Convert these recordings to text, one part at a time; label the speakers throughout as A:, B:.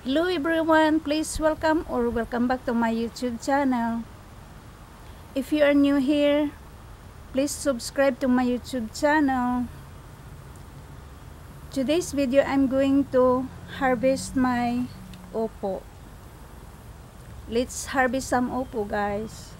A: Hello everyone, please welcome or welcome back to my YouTube channel. If you are new here, please subscribe to my YouTube channel. Today's video, I'm going to harvest my opo. Let's harvest some opo guys.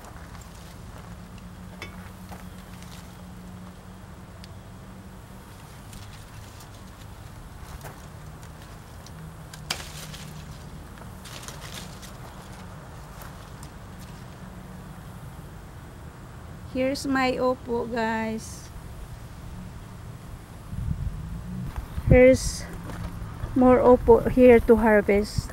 A: Here's my opo, guys. Here's more opo here to harvest.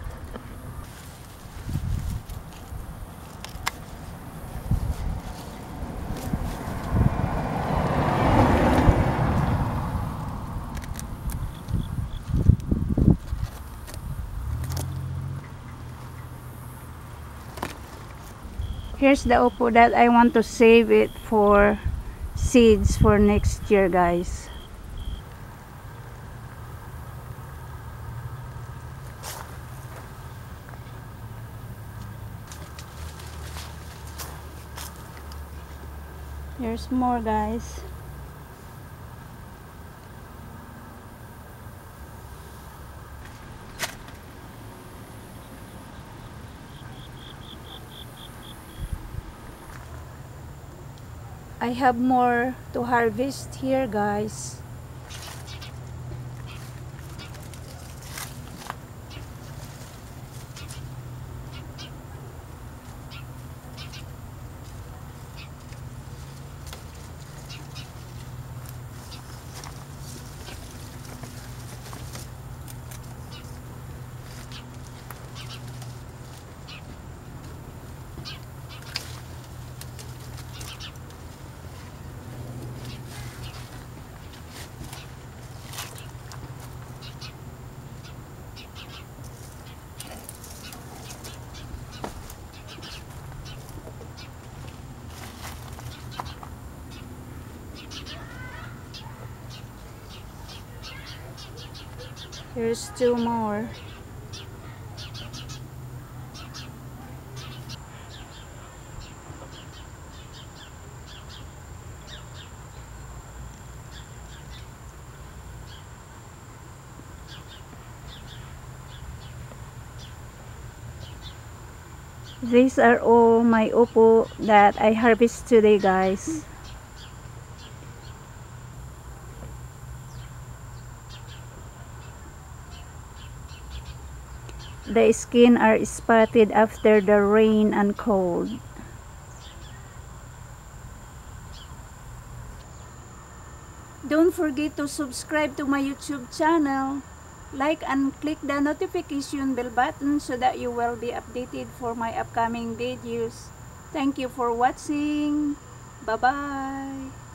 A: Here's the opo that I want to save it for seeds for next year, guys. There's more, guys. I have more to harvest here guys Here's two more. These are all my upo that I harvest today guys. The skin are spotted after the rain and cold. Don't forget to subscribe to my YouTube channel. Like and click the notification bell button so that you will be updated for my upcoming videos. Thank you for watching. Bye-bye.